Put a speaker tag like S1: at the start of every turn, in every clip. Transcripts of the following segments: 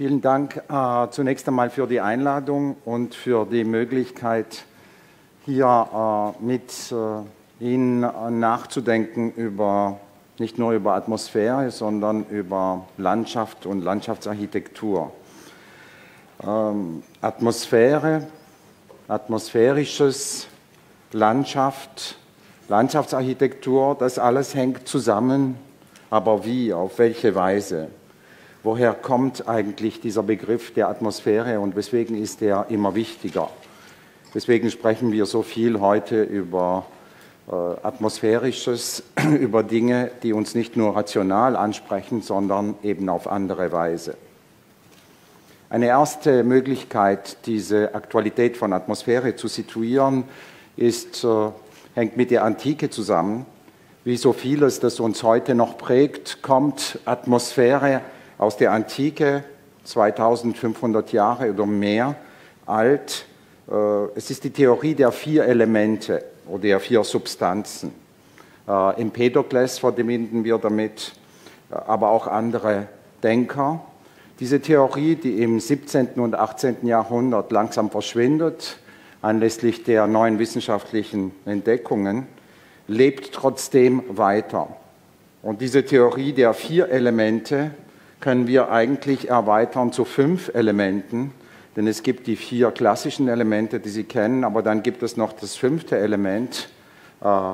S1: Vielen Dank äh, zunächst einmal für die Einladung und für die Möglichkeit, hier äh, mit äh, Ihnen nachzudenken über nicht nur über Atmosphäre, sondern über Landschaft und Landschaftsarchitektur. Ähm, Atmosphäre, atmosphärisches, Landschaft, Landschaftsarchitektur, das alles hängt zusammen. Aber wie, auf welche Weise? Woher kommt eigentlich dieser Begriff der Atmosphäre und weswegen ist er immer wichtiger? Deswegen sprechen wir so viel heute über äh, Atmosphärisches, über Dinge, die uns nicht nur rational ansprechen, sondern eben auf andere Weise. Eine erste Möglichkeit, diese Aktualität von Atmosphäre zu situieren, ist, äh, hängt mit der Antike zusammen. Wie so vieles, das uns heute noch prägt, kommt Atmosphäre aus der Antike, 2500 Jahre oder mehr alt. Äh, es ist die Theorie der vier Elemente oder der vier Substanzen. Äh, Empedokles verbinden wir damit, äh, aber auch andere Denker. Diese Theorie, die im 17. und 18. Jahrhundert langsam verschwindet, anlässlich der neuen wissenschaftlichen Entdeckungen, lebt trotzdem weiter. Und diese Theorie der vier Elemente können wir eigentlich erweitern zu fünf Elementen, denn es gibt die vier klassischen Elemente, die Sie kennen, aber dann gibt es noch das fünfte Element, äh,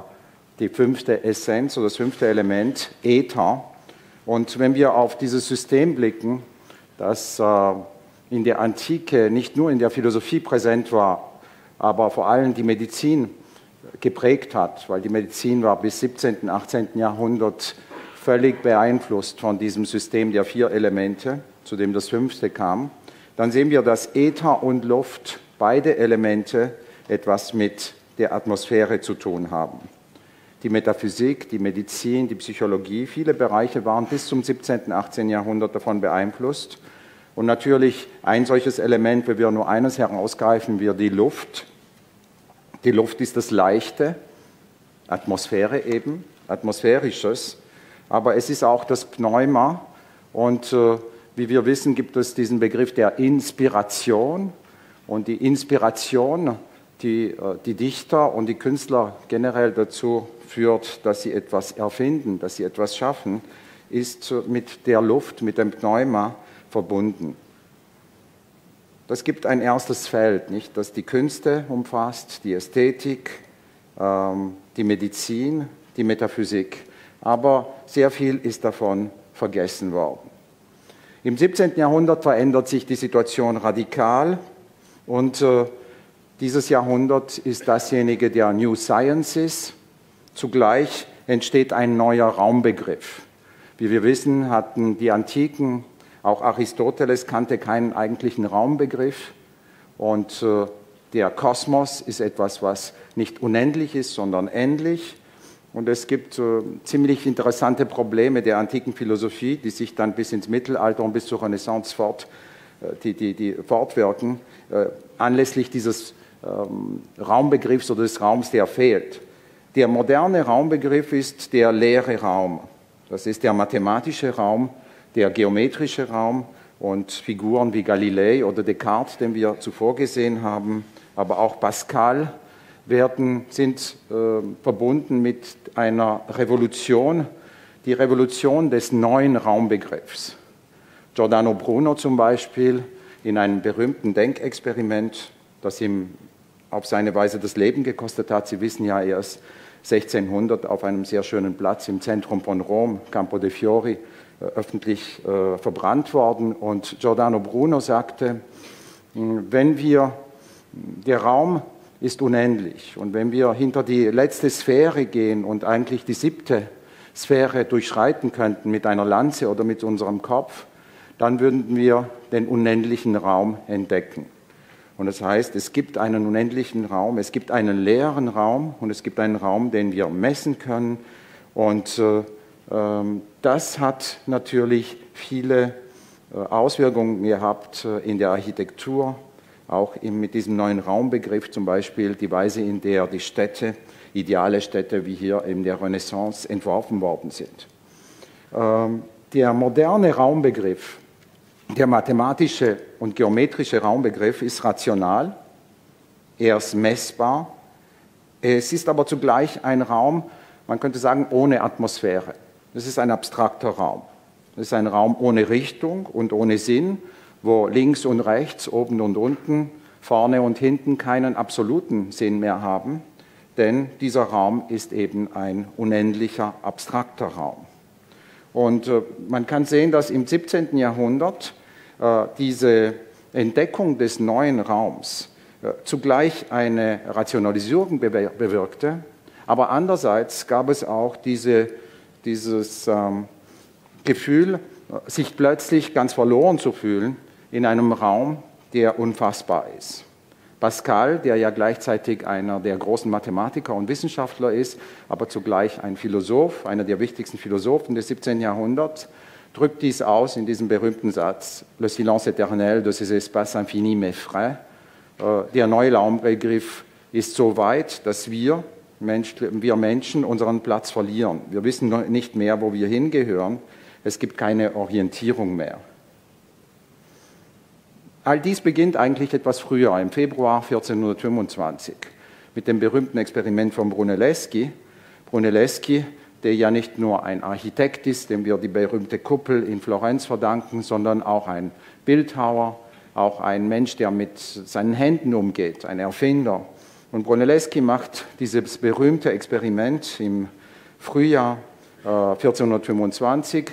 S1: die fünfte Essenz oder das fünfte Element, Äther. Und wenn wir auf dieses System blicken, das äh, in der Antike nicht nur in der Philosophie präsent war, aber vor allem die Medizin geprägt hat, weil die Medizin war bis 17., und 18. Jahrhundert völlig beeinflusst von diesem System der vier Elemente, zu dem das fünfte kam dann sehen wir, dass Äther und Luft, beide Elemente, etwas mit der Atmosphäre zu tun haben. Die Metaphysik, die Medizin, die Psychologie, viele Bereiche waren bis zum 17., und 18. Jahrhundert davon beeinflusst. Und natürlich ein solches Element, wenn wir nur eines herausgreifen, wir die Luft. Die Luft ist das Leichte, Atmosphäre eben, atmosphärisches, aber es ist auch das Pneuma und äh, wie wir wissen, gibt es diesen Begriff der Inspiration. Und die Inspiration, die äh, die Dichter und die Künstler generell dazu führt, dass sie etwas erfinden, dass sie etwas schaffen, ist mit der Luft, mit dem Pneuma verbunden. Das gibt ein erstes Feld, nicht, das die Künste umfasst, die Ästhetik, ähm, die Medizin, die Metaphysik. Aber sehr viel ist davon vergessen worden. Im 17. Jahrhundert verändert sich die Situation radikal und äh, dieses Jahrhundert ist dasjenige der New Sciences. Zugleich entsteht ein neuer Raumbegriff. Wie wir wissen, hatten die Antiken, auch Aristoteles kannte keinen eigentlichen Raumbegriff und äh, der Kosmos ist etwas, was nicht unendlich ist, sondern endlich. Und es gibt äh, ziemlich interessante Probleme der antiken Philosophie, die sich dann bis ins Mittelalter und bis zur Renaissance fort, äh, die, die, die fortwirken, äh, anlässlich dieses ähm, Raumbegriffs oder des Raums, der fehlt. Der moderne Raumbegriff ist der leere Raum. Das ist der mathematische Raum, der geometrische Raum und Figuren wie Galilei oder Descartes, den wir zuvor gesehen haben, aber auch Pascal, werden, sind äh, verbunden mit einer Revolution, die Revolution des neuen Raumbegriffs. Giordano Bruno zum Beispiel in einem berühmten Denkexperiment, das ihm auf seine Weise das Leben gekostet hat. Sie wissen ja, er ist 1600 auf einem sehr schönen Platz im Zentrum von Rom, Campo de Fiori, äh, öffentlich äh, verbrannt worden. Und Giordano Bruno sagte, wenn wir der Raum ist unendlich. Und wenn wir hinter die letzte Sphäre gehen und eigentlich die siebte Sphäre durchschreiten könnten mit einer Lanze oder mit unserem Kopf, dann würden wir den unendlichen Raum entdecken. Und das heißt, es gibt einen unendlichen Raum, es gibt einen leeren Raum und es gibt einen Raum, den wir messen können. Und äh, äh, das hat natürlich viele äh, Auswirkungen gehabt äh, in der Architektur, auch mit diesem neuen Raumbegriff zum Beispiel die Weise, in der die Städte, ideale Städte wie hier in der Renaissance entworfen worden sind. Ähm, der moderne Raumbegriff Der mathematische und geometrische Raumbegriff ist rational, er ist messbar, es ist aber zugleich ein Raum, man könnte sagen, ohne Atmosphäre. Es ist ein abstrakter Raum. Es ist ein Raum ohne Richtung und ohne Sinn, wo links und rechts, oben und unten, vorne und hinten keinen absoluten Sinn mehr haben, denn dieser Raum ist eben ein unendlicher, abstrakter Raum. Und äh, man kann sehen, dass im 17. Jahrhundert äh, diese Entdeckung des neuen Raums äh, zugleich eine Rationalisierung bewirkte, aber andererseits gab es auch diese, dieses ähm, Gefühl, sich plötzlich ganz verloren zu fühlen in einem Raum, der unfassbar ist. Pascal, der ja gleichzeitig einer der großen Mathematiker und Wissenschaftler ist, aber zugleich ein Philosoph, einer der wichtigsten Philosophen des 17. Jahrhunderts, drückt dies aus in diesem berühmten Satz, Le silence éternel de ces espaces infinis m'effraie. Äh, der neue Raumbegriff ist so weit, dass wir, wir Menschen unseren Platz verlieren. Wir wissen nicht mehr, wo wir hingehören. Es gibt keine Orientierung mehr. All dies beginnt eigentlich etwas früher, im Februar 1425, mit dem berühmten Experiment von Brunelleschi. Brunelleschi, der ja nicht nur ein Architekt ist, dem wir die berühmte Kuppel in Florenz verdanken, sondern auch ein Bildhauer, auch ein Mensch, der mit seinen Händen umgeht, ein Erfinder. Und Brunelleschi macht dieses berühmte Experiment im Frühjahr 1425, äh,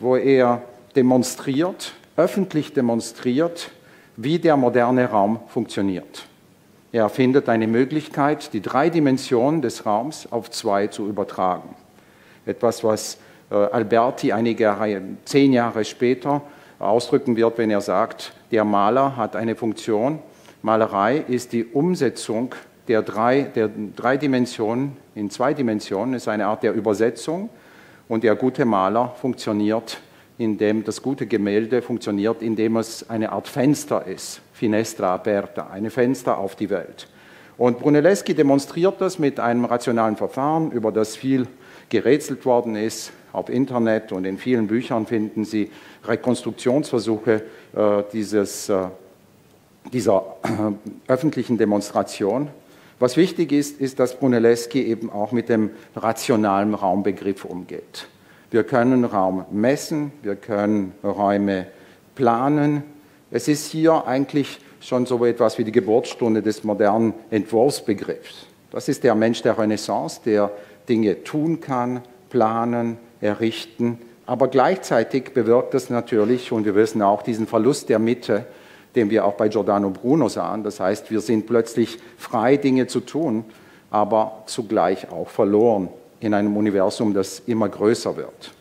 S1: wo er demonstriert, öffentlich demonstriert, wie der moderne Raum funktioniert. Er findet eine Möglichkeit, die drei Dimensionen des Raums auf zwei zu übertragen. Etwas, was äh, Alberti einige zehn Jahre später ausdrücken wird, wenn er sagt, der Maler hat eine Funktion. Malerei ist die Umsetzung der drei, der drei Dimensionen in zwei Dimensionen, ist eine Art der Übersetzung. Und der gute Maler funktioniert in dem das gute Gemälde funktioniert, indem es eine Art Fenster ist, Finestra aperta, eine Fenster auf die Welt. Und Brunelleschi demonstriert das mit einem rationalen Verfahren, über das viel gerätselt worden ist. Auf Internet und in vielen Büchern finden Sie Rekonstruktionsversuche äh, dieses, äh, dieser äh, öffentlichen Demonstration. Was wichtig ist, ist, dass Brunelleschi eben auch mit dem rationalen Raumbegriff umgeht. Wir können Raum messen, wir können Räume planen. Es ist hier eigentlich schon so etwas wie die Geburtsstunde des modernen Entwurfsbegriffs. Das ist der Mensch der Renaissance, der Dinge tun kann, planen, errichten, aber gleichzeitig bewirkt es natürlich, und wir wissen auch diesen Verlust der Mitte, den wir auch bei Giordano Bruno sahen. Das heißt, wir sind plötzlich frei, Dinge zu tun, aber zugleich auch verloren in einem Universum, das immer größer wird.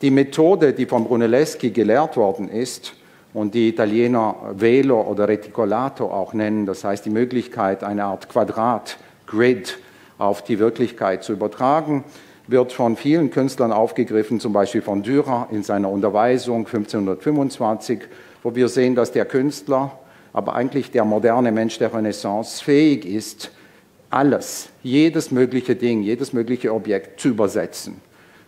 S1: Die Methode, die von Brunelleschi gelehrt worden ist und die Italiener Velo oder Reticolato auch nennen, das heißt die Möglichkeit, eine Art Quadrat, Grid auf die Wirklichkeit zu übertragen, wird von vielen Künstlern aufgegriffen, zum Beispiel von Dürer in seiner Unterweisung 1525, wo wir sehen, dass der Künstler, aber eigentlich der moderne Mensch der Renaissance fähig ist, alles, jedes mögliche Ding, jedes mögliche Objekt zu übersetzen.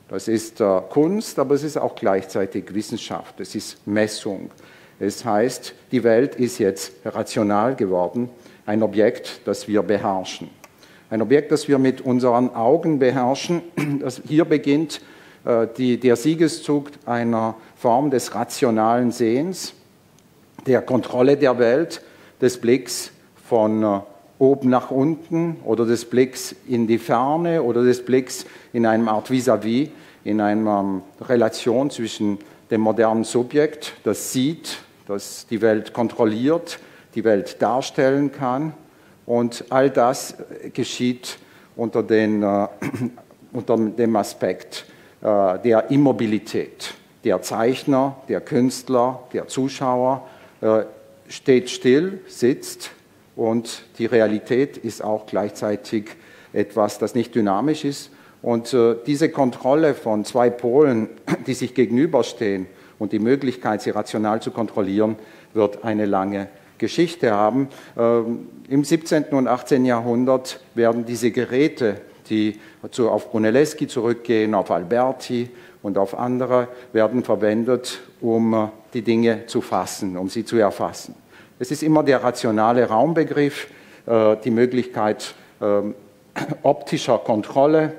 S1: Das ist äh, Kunst, aber es ist auch gleichzeitig Wissenschaft, es ist Messung. Es heißt, die Welt ist jetzt rational geworden, ein Objekt, das wir beherrschen. Ein Objekt, das wir mit unseren Augen beherrschen. Das hier beginnt äh, die, der Siegeszug einer Form des rationalen Sehens, der Kontrolle der Welt, des Blicks von äh, oben nach unten oder des Blicks in die Ferne oder des Blicks in einer Art vis-à-vis, -vis, in einer Relation zwischen dem modernen Subjekt, das sieht, das die Welt kontrolliert, die Welt darstellen kann. Und all das geschieht unter, den, äh, unter dem Aspekt äh, der Immobilität. Der Zeichner, der Künstler, der Zuschauer äh, steht still, sitzt und die Realität ist auch gleichzeitig etwas, das nicht dynamisch ist. Und äh, diese Kontrolle von zwei Polen, die sich gegenüberstehen und die Möglichkeit, sie rational zu kontrollieren, wird eine lange Geschichte haben. Ähm, Im 17. und 18. Jahrhundert werden diese Geräte, die auf Brunelleschi zurückgehen, auf Alberti und auf andere, werden verwendet, um äh, die Dinge zu fassen, um sie zu erfassen. Es ist immer der rationale Raumbegriff, äh, die Möglichkeit ähm, optischer Kontrolle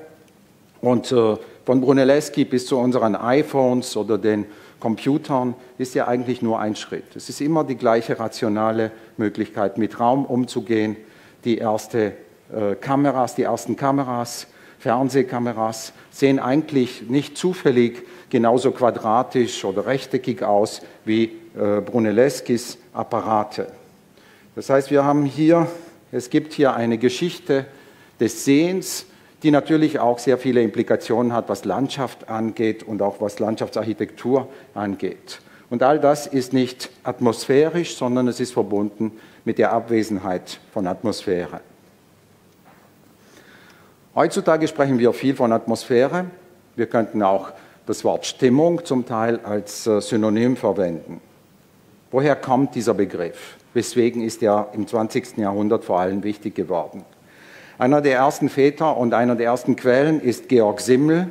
S1: und äh, von Brunelleschi bis zu unseren iPhones oder den Computern ist ja eigentlich nur ein Schritt. Es ist immer die gleiche rationale Möglichkeit, mit Raum umzugehen. Die erste äh, Kameras, die ersten Kameras, Fernsehkameras sehen eigentlich nicht zufällig genauso quadratisch oder rechteckig aus wie äh, Brunellesquis Apparate. Das heißt, wir haben hier, es gibt hier eine Geschichte des Sehens, die natürlich auch sehr viele Implikationen hat, was Landschaft angeht und auch was Landschaftsarchitektur angeht. Und all das ist nicht atmosphärisch, sondern es ist verbunden mit der Abwesenheit von Atmosphäre. Heutzutage sprechen wir viel von Atmosphäre. Wir könnten auch das Wort Stimmung zum Teil als äh, Synonym verwenden. Woher kommt dieser Begriff? Weswegen ist er im 20. Jahrhundert vor allem wichtig geworden? Einer der ersten Väter und einer der ersten Quellen ist Georg Simmel.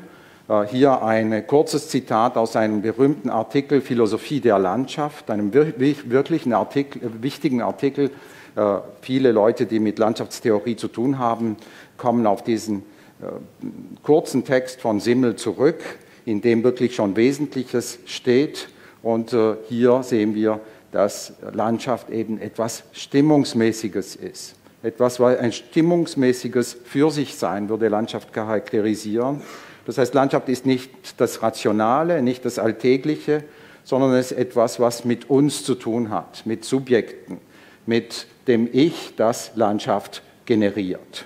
S1: Äh, hier ein kurzes Zitat aus einem berühmten Artikel Philosophie der Landschaft, einem wirklichen Artikel, wichtigen Artikel. Äh, viele Leute, die mit Landschaftstheorie zu tun haben, kommen auf diesen äh, kurzen Text von Simmel zurück, in dem wirklich schon Wesentliches steht. Und äh, hier sehen wir, dass Landschaft eben etwas Stimmungsmäßiges ist. Etwas, weil ein stimmungsmäßiges Für sich sein würde Landschaft charakterisieren. Das heißt, Landschaft ist nicht das Rationale, nicht das Alltägliche, sondern es ist etwas, was mit uns zu tun hat, mit Subjekten, mit dem Ich, das Landschaft generiert.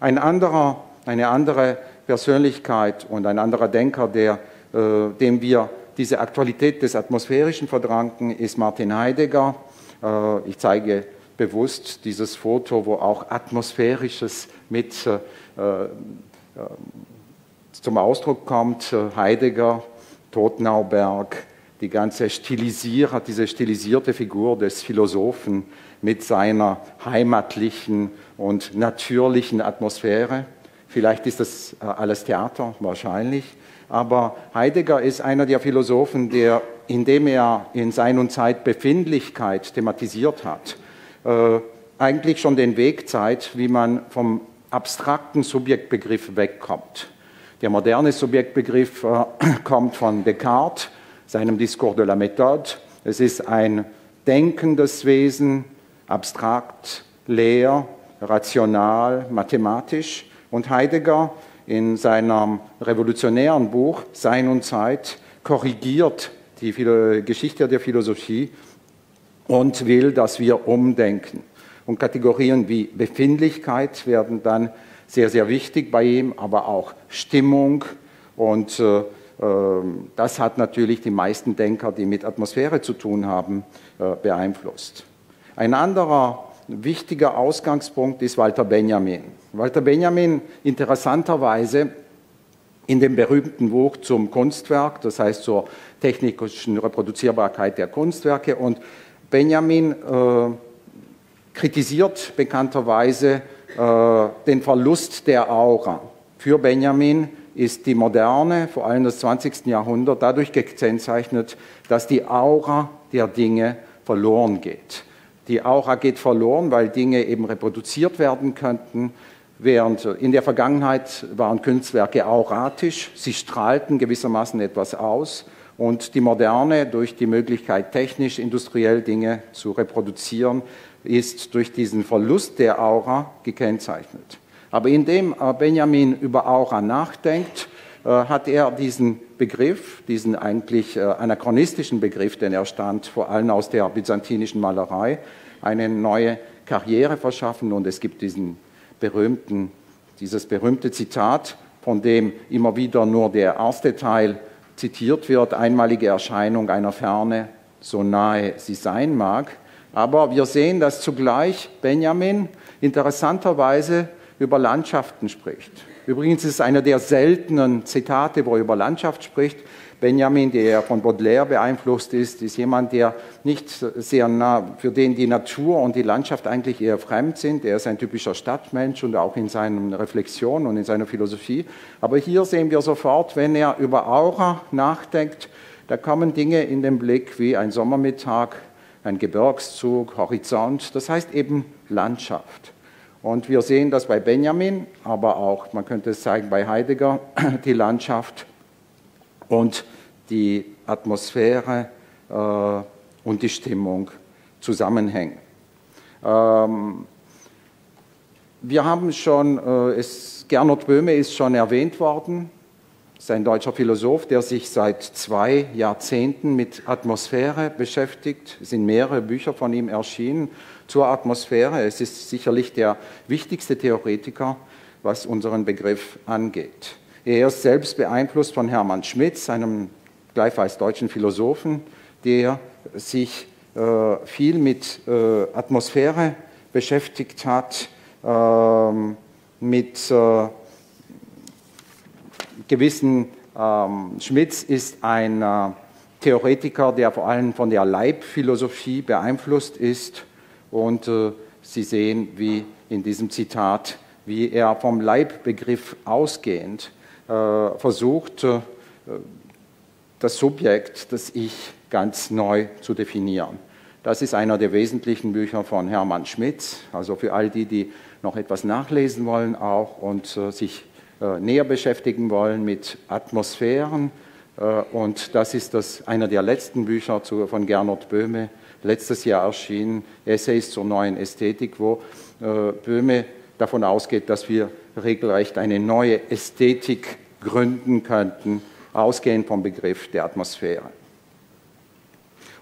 S1: Ein anderer, eine andere Persönlichkeit und ein anderer Denker, der, äh, dem wir diese Aktualität des Atmosphärischen verdranken, ist Martin Heidegger. Äh, ich zeige bewusst dieses Foto, wo auch Atmosphärisches mit äh, äh zum Ausdruck kommt. Heidegger, Totnauberg, die ganze Stilisier, diese stilisierte Figur des Philosophen mit seiner heimatlichen und natürlichen Atmosphäre. Vielleicht ist das alles Theater, wahrscheinlich. Aber Heidegger ist einer der Philosophen, der, indem er in Sein und Zeit Befindlichkeit thematisiert hat, äh, eigentlich schon den Weg zeigt, wie man vom abstrakten Subjektbegriff wegkommt. Der moderne Subjektbegriff äh, kommt von Descartes, seinem Discours de la Méthode. Es ist ein denkendes Wesen, abstrakt, leer, rational, mathematisch. Und Heidegger in seinem revolutionären Buch Sein und Zeit korrigiert die Geschichte der Philosophie und will, dass wir umdenken. Und Kategorien wie Befindlichkeit werden dann sehr, sehr wichtig bei ihm, aber auch Stimmung. Und äh, ähm, das hat natürlich die meisten Denker, die mit Atmosphäre zu tun haben, äh, beeinflusst. Ein anderer wichtiger Ausgangspunkt ist Walter Benjamin. Walter Benjamin interessanterweise in dem berühmten Buch zum Kunstwerk, das heißt zur technischen Reproduzierbarkeit der Kunstwerke. Und Benjamin äh, kritisiert bekannterweise äh, den Verlust der Aura. Für Benjamin ist die Moderne, vor allem das 20. Jahrhundert, dadurch gekennzeichnet, dass die Aura der Dinge verloren geht. Die Aura geht verloren, weil Dinge eben reproduziert werden könnten, während in der Vergangenheit waren Kunstwerke auratisch, sie strahlten gewissermaßen etwas aus. Und die Moderne durch die Möglichkeit, technisch, industriell Dinge zu reproduzieren, ist durch diesen Verlust der Aura gekennzeichnet. Aber indem Benjamin über Aura nachdenkt, äh, hat er diesen Begriff, diesen eigentlich äh, anachronistischen Begriff, denn er stammt vor allem aus der byzantinischen Malerei, eine neue Karriere verschaffen. Und es gibt diesen berühmten, dieses berühmte Zitat, von dem immer wieder nur der erste Teil zitiert wird, einmalige Erscheinung einer Ferne, so nahe sie sein mag. Aber wir sehen, dass zugleich Benjamin interessanterweise über Landschaften spricht. Übrigens ist es einer der seltenen Zitate, wo er über Landschaft spricht. Benjamin, der von Baudelaire beeinflusst ist, ist jemand, der nicht sehr nah, für den die Natur und die Landschaft eigentlich eher fremd sind. Er ist ein typischer Stadtmensch und auch in seinen Reflexionen und in seiner Philosophie. Aber hier sehen wir sofort, wenn er über Aura nachdenkt, da kommen Dinge in den Blick wie ein Sommermittag, ein Gebirgszug, Horizont, das heißt eben Landschaft. Und wir sehen das bei Benjamin, aber auch, man könnte es zeigen, bei Heidegger, die Landschaft und die Atmosphäre äh, und die Stimmung zusammenhängen. Ähm, wir haben schon, äh, es, Gernot Böhme ist schon erwähnt worden, ist ein deutscher Philosoph, der sich seit zwei Jahrzehnten mit Atmosphäre beschäftigt. Es sind mehrere Bücher von ihm erschienen zur Atmosphäre. Es ist sicherlich der wichtigste Theoretiker, was unseren Begriff angeht. Er ist selbst beeinflusst von Hermann Schmitz, einem gleichfalls deutschen Philosophen, der sich äh, viel mit äh, Atmosphäre beschäftigt hat, äh, mit äh, gewissen, ähm, Schmitz ist ein äh, Theoretiker, der vor allem von der Leibphilosophie beeinflusst ist. Und äh, Sie sehen, wie in diesem Zitat, wie er vom Leibbegriff ausgehend versucht, äh, das Subjekt, das Ich, ganz neu zu definieren. Das ist einer der wesentlichen Bücher von Hermann Schmitz. Also für all die, die noch etwas nachlesen wollen auch und äh, sich äh, näher beschäftigen wollen mit Atmosphären. Äh, und das ist das, einer der letzten Bücher zu, von Gernot Böhme, letztes Jahr erschienen, Essays zur neuen Ästhetik, wo äh, Böhme davon ausgeht, dass wir regelrecht eine neue Ästhetik gründen könnten, ausgehend vom Begriff der Atmosphäre.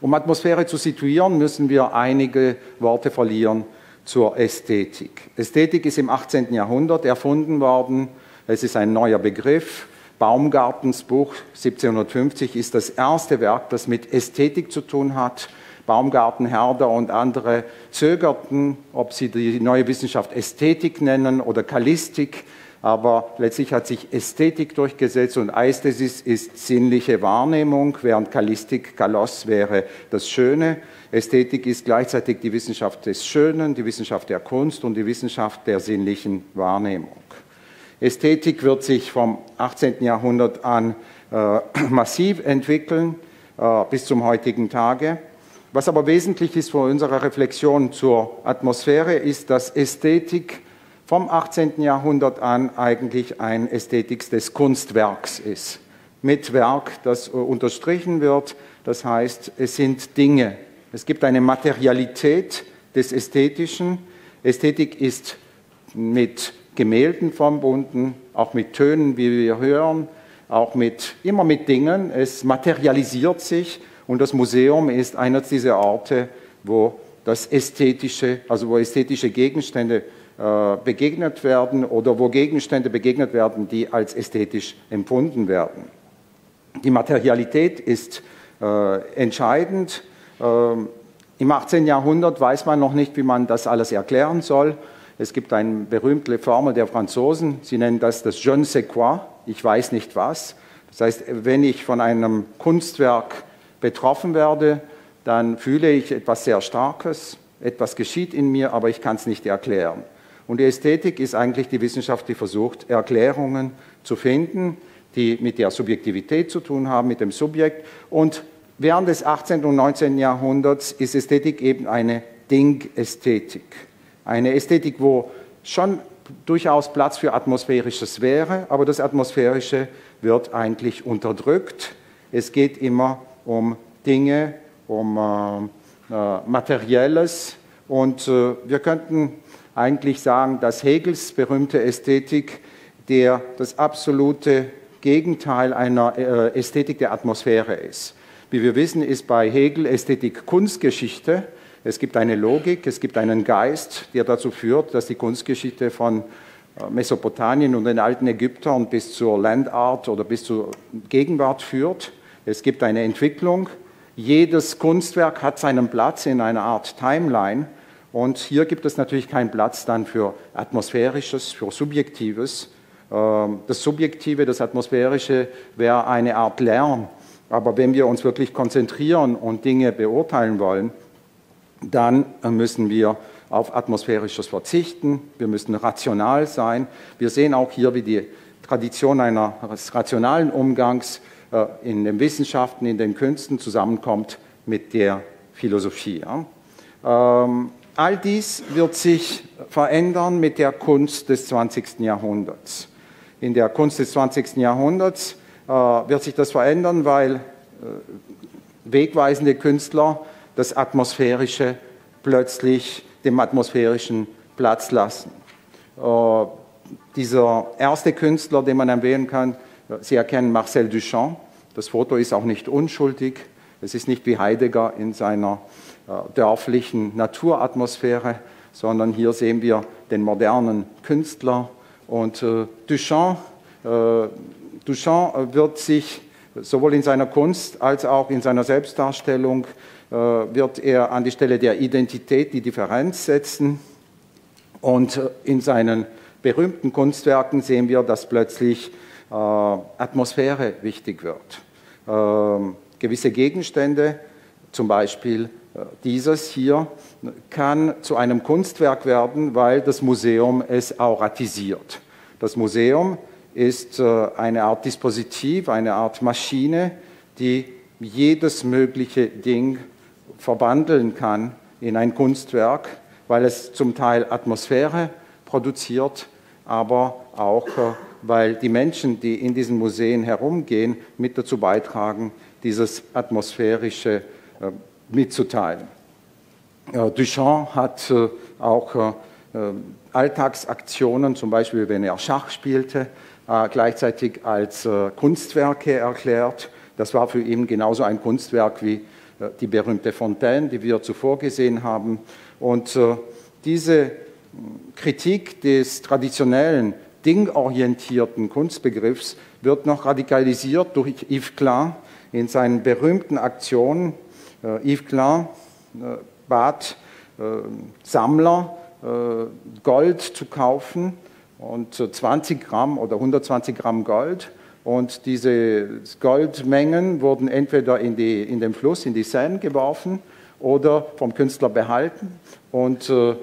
S1: Um Atmosphäre zu situieren, müssen wir einige Worte verlieren zur Ästhetik. Ästhetik ist im 18. Jahrhundert erfunden worden es ist ein neuer Begriff. Baumgartens Buch 1750 ist das erste Werk, das mit Ästhetik zu tun hat. Baumgarten, Herder und andere zögerten, ob sie die neue Wissenschaft Ästhetik nennen oder Kalistik, aber letztlich hat sich Ästhetik durchgesetzt und Ästhesis ist sinnliche Wahrnehmung, während Kalistik, Kalos wäre das Schöne. Ästhetik ist gleichzeitig die Wissenschaft des Schönen, die Wissenschaft der Kunst und die Wissenschaft der sinnlichen Wahrnehmung. Ästhetik wird sich vom 18. Jahrhundert an äh, massiv entwickeln äh, bis zum heutigen Tage. Was aber wesentlich ist für unsere Reflexion zur Atmosphäre, ist, dass Ästhetik vom 18. Jahrhundert an eigentlich ein Ästhetik des Kunstwerks ist. Mit Werk, das äh, unterstrichen wird, das heißt, es sind Dinge. Es gibt eine Materialität des Ästhetischen. Ästhetik ist mit Gemälden verbunden, auch mit Tönen, wie wir hören, auch mit, immer mit Dingen. Es materialisiert sich und das Museum ist einer dieser Orte, wo das Ästhetische, also wo ästhetische Gegenstände äh, begegnet werden oder wo Gegenstände begegnet werden, die als ästhetisch empfunden werden. Die Materialität ist äh, entscheidend. Ähm, Im 18. Jahrhundert weiß man noch nicht, wie man das alles erklären soll. Es gibt eine berühmte Formel der Franzosen, sie nennen das das Je ne sais quoi, ich weiß nicht was. Das heißt, wenn ich von einem Kunstwerk betroffen werde, dann fühle ich etwas sehr Starkes, etwas geschieht in mir, aber ich kann es nicht erklären. Und die Ästhetik ist eigentlich die Wissenschaft, die versucht, Erklärungen zu finden, die mit der Subjektivität zu tun haben, mit dem Subjekt. Und während des 18. und 19. Jahrhunderts ist Ästhetik eben eine Dingästhetik. Eine Ästhetik, wo schon durchaus Platz für Atmosphärisches wäre, aber das Atmosphärische wird eigentlich unterdrückt. Es geht immer um Dinge, um äh, äh, Materielles und äh, wir könnten eigentlich sagen, dass Hegels berühmte Ästhetik der das absolute Gegenteil einer Ästhetik der Atmosphäre ist. Wie wir wissen, ist bei Hegel Ästhetik Kunstgeschichte es gibt eine Logik, es gibt einen Geist, der dazu führt, dass die Kunstgeschichte von Mesopotamien und den alten Ägyptern bis zur Landart oder bis zur Gegenwart führt. Es gibt eine Entwicklung. Jedes Kunstwerk hat seinen Platz in einer Art Timeline. Und hier gibt es natürlich keinen Platz dann für Atmosphärisches, für Subjektives. Ähm, das Subjektive, das Atmosphärische wäre eine Art Lärm. Aber wenn wir uns wirklich konzentrieren und Dinge beurteilen wollen, dann müssen wir auf Atmosphärisches verzichten. Wir müssen rational sein. Wir sehen auch hier, wie die Tradition eines rationalen Umgangs äh, in den Wissenschaften, in den Künsten zusammenkommt mit der Philosophie. Ähm, all dies wird sich verändern mit der Kunst des 20. Jahrhunderts. In der Kunst des 20. Jahrhunderts äh, wird sich das verändern, weil äh, wegweisende Künstler das Atmosphärische plötzlich dem Atmosphärischen Platz lassen. Äh, dieser erste Künstler, den man erwähnen kann, Sie erkennen Marcel Duchamp. Das Foto ist auch nicht unschuldig. Es ist nicht wie Heidegger in seiner äh, dörflichen Naturatmosphäre, sondern hier sehen wir den modernen Künstler. Und äh, Duchamp, äh, Duchamp wird sich sowohl in seiner Kunst als auch in seiner Selbstdarstellung wird er an die Stelle der Identität die Differenz setzen. Und in seinen berühmten Kunstwerken sehen wir, dass plötzlich Atmosphäre wichtig wird. Ähm, gewisse Gegenstände, zum Beispiel dieses hier, kann zu einem Kunstwerk werden, weil das Museum es auratisiert. Das Museum ist eine Art Dispositiv, eine Art Maschine, die jedes mögliche Ding verwandeln kann in ein Kunstwerk, weil es zum Teil Atmosphäre produziert, aber auch äh, weil die Menschen, die in diesen Museen herumgehen, mit dazu beitragen, dieses Atmosphärische äh, mitzuteilen. Äh, Duchamp hat auch Alltagsaktionen, zum Beispiel wenn er Schach spielte, gleichzeitig als Kunstwerke erklärt. Das war für ihn genauso ein Kunstwerk wie die berühmte Fontaine, die wir zuvor gesehen haben. Und äh, diese Kritik des traditionellen, dingorientierten Kunstbegriffs wird noch radikalisiert durch Yves Klein in seinen berühmten Aktionen. Äh, Yves Klein äh, bat Sammler, Gold zu kaufen und 20 Gramm oder 120 Gramm Gold und diese Goldmengen wurden entweder in, die, in den Fluss, in die Seine geworfen oder vom Künstler behalten. Und äh,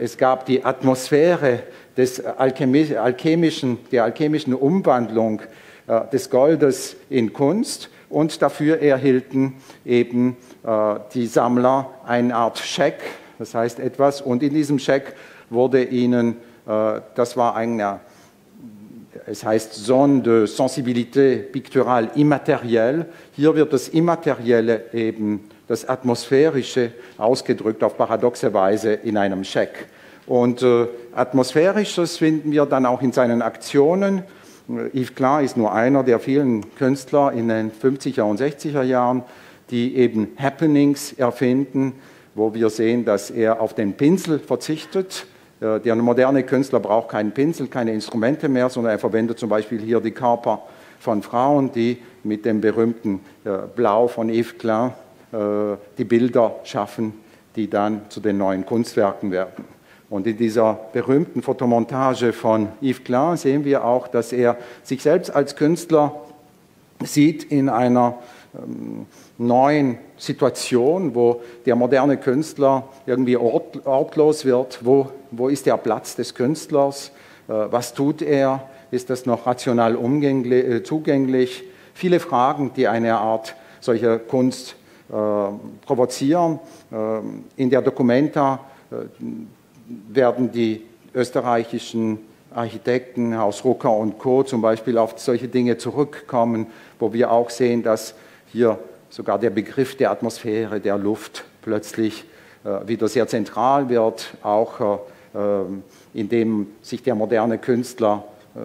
S1: es gab die Atmosphäre des alchemischen, der alchemischen Umwandlung äh, des Goldes in Kunst. Und dafür erhielten eben äh, die Sammler eine Art Scheck, das heißt etwas. Und in diesem Scheck wurde ihnen, äh, das war eine es heißt Zone de Sensibilité picturale immatérielle. Hier wird das Immaterielle eben das Atmosphärische ausgedrückt auf paradoxe Weise in einem Scheck. Und äh, Atmosphärisches finden wir dann auch in seinen Aktionen. Äh, Yves Klein ist nur einer der vielen Künstler in den 50er und 60er Jahren, die eben Happenings erfinden, wo wir sehen, dass er auf den Pinsel verzichtet äh, der moderne Künstler braucht keinen Pinsel, keine Instrumente mehr, sondern er verwendet zum Beispiel hier die Körper von Frauen, die mit dem berühmten äh, Blau von Yves Klein die Bilder schaffen, die dann zu den neuen Kunstwerken werden. Und in dieser berühmten Fotomontage von Yves Klein sehen wir auch, dass er sich selbst als Künstler sieht in einer ähm, neuen Situation, wo der moderne Künstler irgendwie ort, ortlos wird. Wo, wo ist der Platz des Künstlers? Äh, was tut er? Ist das noch rational äh, zugänglich? Viele Fragen, die eine Art solcher Kunst äh, provozieren. Äh, in der Documenta äh, werden die österreichischen Architekten, Haus Rucker und Co. zum Beispiel auf solche Dinge zurückkommen, wo wir auch sehen, dass hier sogar der Begriff der Atmosphäre, der Luft plötzlich äh, wieder sehr zentral wird, auch äh, indem sich der moderne Künstler äh,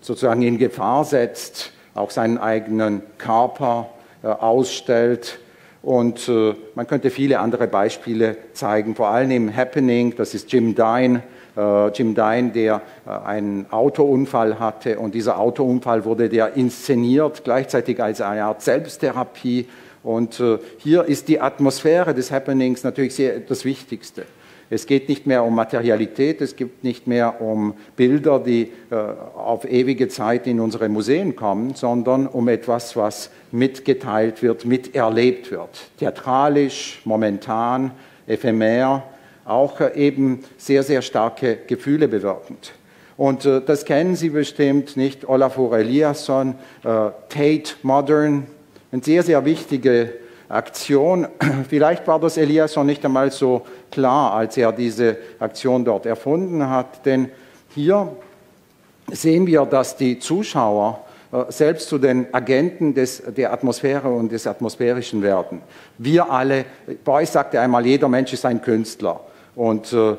S1: sozusagen in Gefahr setzt, auch seinen eigenen Körper äh, ausstellt. Und äh, man könnte viele andere Beispiele zeigen, vor allem im Happening, das ist Jim Dine, äh, Jim Dine, der äh, einen Autounfall hatte und dieser Autounfall wurde der inszeniert, gleichzeitig als eine Art Selbsttherapie. Und äh, hier ist die Atmosphäre des Happenings natürlich sehr, das Wichtigste. Es geht nicht mehr um Materialität, es geht nicht mehr um Bilder, die äh, auf ewige Zeit in unsere Museen kommen, sondern um etwas, was mitgeteilt wird, miterlebt wird. Theatralisch, momentan, ephemer, auch äh, eben sehr, sehr starke Gefühle bewirkend. Und äh, das kennen Sie bestimmt nicht, Olafur Eliasson, äh, Tate Modern, eine sehr, sehr wichtige Aktion. Vielleicht war das Eliasson nicht einmal so klar, als er diese Aktion dort erfunden hat, denn hier sehen wir, dass die Zuschauer äh, selbst zu den Agenten des, der Atmosphäre und des Atmosphärischen werden. Wir alle, Beuys sagte einmal, jeder Mensch ist ein Künstler. Und äh,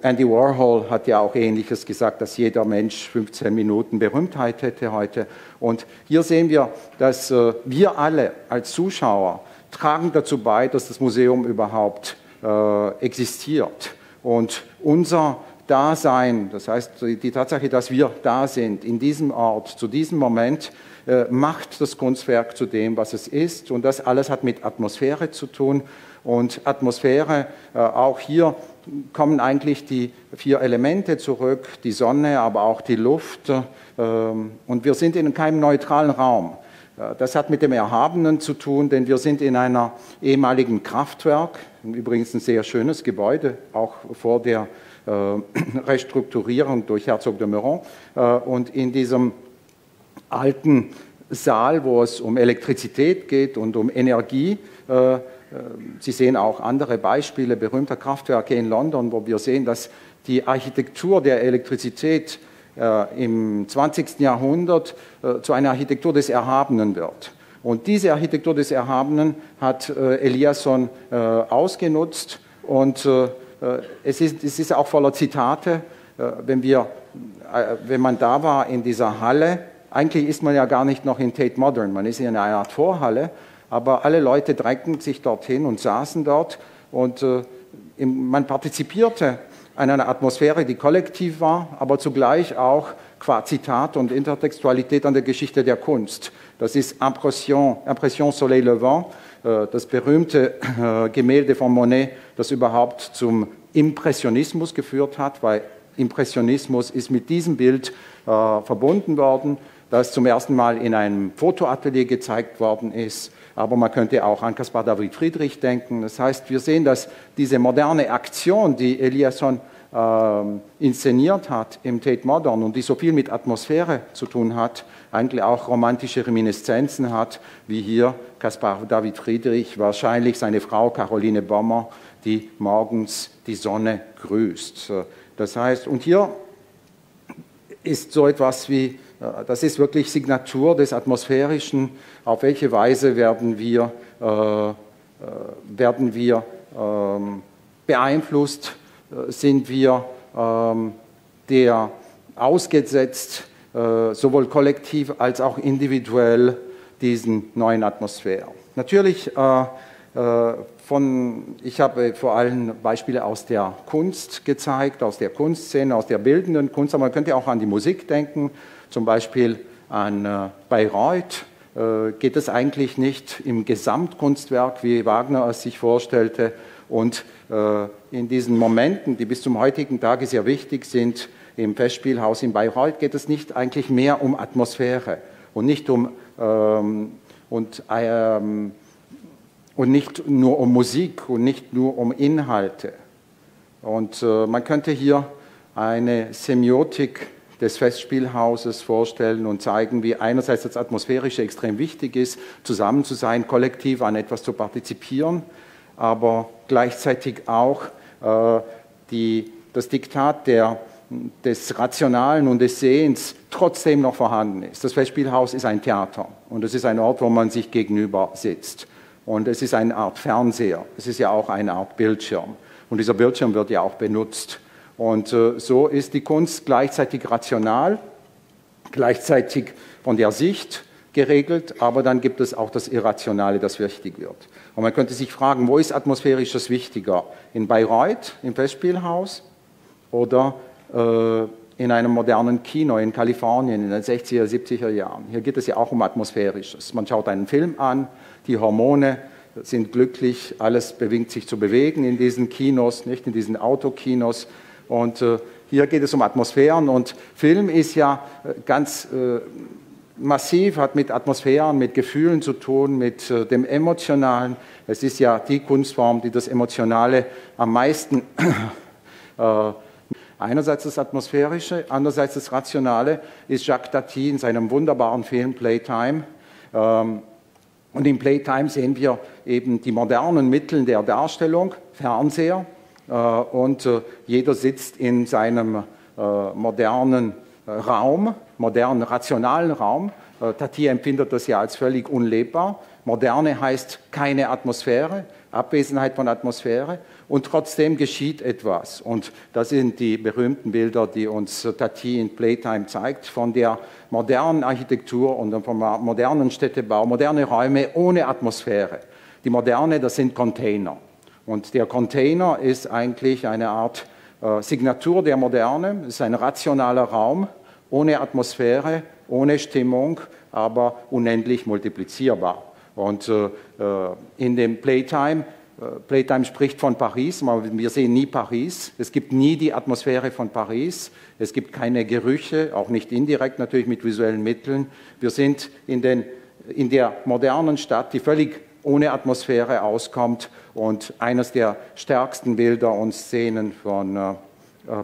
S1: Andy Warhol hat ja auch Ähnliches gesagt, dass jeder Mensch 15 Minuten Berühmtheit hätte heute. Und hier sehen wir, dass äh, wir alle als Zuschauer tragen dazu bei, dass das Museum überhaupt äh, existiert. Und unser Dasein, das heißt die Tatsache, dass wir da sind, in diesem Ort, zu diesem Moment, äh, macht das Kunstwerk zu dem, was es ist. Und das alles hat mit Atmosphäre zu tun. Und Atmosphäre, äh, auch hier kommen eigentlich die vier Elemente zurück, die Sonne, aber auch die Luft. Ähm, und wir sind in keinem neutralen Raum. Äh, das hat mit dem Erhabenen zu tun, denn wir sind in einer ehemaligen Kraftwerk, übrigens ein sehr schönes Gebäude, auch vor der äh, Restrukturierung durch Herzog de Meuron. Und in diesem alten Saal, wo es um Elektrizität geht und um Energie, ähm, Sie sehen auch andere Beispiele berühmter Kraftwerke in London, wo wir sehen, dass die Architektur der Elektrizität äh, im 20. Jahrhundert äh, zu einer Architektur des Erhabenen wird. Und diese Architektur des Erhabenen hat äh, Eliasson ausgenutzt. Und es ist, es ist auch voller Zitate. Wenn, wir, wenn man da war in dieser Halle, eigentlich ist man ja gar nicht noch in Tate Modern, man ist in einer Art Vorhalle, aber alle Leute drängten sich dorthin und saßen dort. Und äh, man partizipierte an einer Atmosphäre, die kollektiv war, aber zugleich auch qua Zitat und Intertextualität an der Geschichte der Kunst. Das ist Impression, Impression Soleil Levant, äh, das berühmte äh, Gemälde von Monet, das überhaupt zum Impressionismus geführt hat, weil Impressionismus ist mit diesem Bild verbunden worden, das zum ersten Mal in einem Fotoatelier gezeigt worden ist aber man könnte auch an Caspar David Friedrich denken. Das heißt, wir sehen, dass diese moderne Aktion, die Eliasson äh, inszeniert hat im Tate Modern und die so viel mit Atmosphäre zu tun hat, eigentlich auch romantische Reminiszenzen hat, wie hier Caspar David Friedrich, wahrscheinlich seine Frau Caroline Bommer, die morgens die Sonne grüßt. Das heißt, und hier ist so etwas wie das ist wirklich Signatur des Atmosphärischen. Auf welche Weise werden wir, äh, äh werden wir ähm, beeinflusst? Äh, sind wir ähm, der ausgesetzt, äh, sowohl kollektiv als auch individuell diesen neuen Atmosphäre? Natürlich äh, von, ich habe vor allem Beispiele aus der Kunst gezeigt, aus der Kunstszene, aus der bildenden Kunst, aber man könnte auch an die Musik denken zum Beispiel an Bayreuth geht es eigentlich nicht im Gesamtkunstwerk, wie Wagner es sich vorstellte. Und in diesen Momenten, die bis zum heutigen Tage sehr wichtig sind, im Festspielhaus in Bayreuth geht es nicht eigentlich mehr um Atmosphäre und nicht um ähm, und, ähm, und nicht nur um Musik und nicht nur um Inhalte. Und äh, man könnte hier eine Semiotik des Festspielhauses vorstellen und zeigen, wie einerseits das Atmosphärische extrem wichtig ist, zusammen zu sein, kollektiv an etwas zu partizipieren, aber gleichzeitig auch äh, die, das Diktat der, des Rationalen und des Sehens trotzdem noch vorhanden ist. Das Festspielhaus ist ein Theater und es ist ein Ort, wo man sich gegenüber sitzt. Und es ist eine Art Fernseher, es ist ja auch eine Art Bildschirm. Und dieser Bildschirm wird ja auch benutzt und äh, so ist die Kunst gleichzeitig rational, gleichzeitig von der Sicht geregelt, aber dann gibt es auch das Irrationale, das wichtig wird. Und man könnte sich fragen, wo ist atmosphärisches wichtiger? In Bayreuth, im Festspielhaus oder äh, in einem modernen Kino in Kalifornien in den 60er, 70er Jahren? Hier geht es ja auch um Atmosphärisches. Man schaut einen Film an, die Hormone sind glücklich, alles bewegt sich zu bewegen in diesen Kinos, nicht in diesen Autokinos. Und äh, hier geht es um Atmosphären und Film ist ja äh, ganz äh, massiv, hat mit Atmosphären, mit Gefühlen zu tun, mit äh, dem Emotionalen. Es ist ja die Kunstform, die das Emotionale am meisten äh, Einerseits das Atmosphärische, andererseits das Rationale ist Jacques Tati in seinem wunderbaren Film Playtime. Ähm, und im Playtime sehen wir eben die modernen Mittel der Darstellung, Fernseher, äh, und jeder sitzt in seinem modernen Raum, modernen, rationalen Raum. Tati empfindet das ja als völlig unlebbar. Moderne heißt keine Atmosphäre, Abwesenheit von Atmosphäre und trotzdem geschieht etwas. Und das sind die berühmten Bilder, die uns Tati in Playtime zeigt, von der modernen Architektur und vom modernen Städtebau, moderne Räume ohne Atmosphäre. Die moderne, das sind Container. Und der Container ist eigentlich eine Art äh, Signatur der Moderne, es ist ein rationaler Raum ohne Atmosphäre, ohne Stimmung, aber unendlich multiplizierbar. Und äh, äh in dem Playtime äh, Playtime spricht von Paris, aber wir sehen nie Paris. Es gibt nie die Atmosphäre von Paris. Es gibt keine Gerüche, auch nicht indirekt natürlich mit visuellen Mitteln. Wir sind in, den, in der modernen Stadt, die völlig ohne Atmosphäre auskommt. Und eines der stärksten Bilder und Szenen von äh,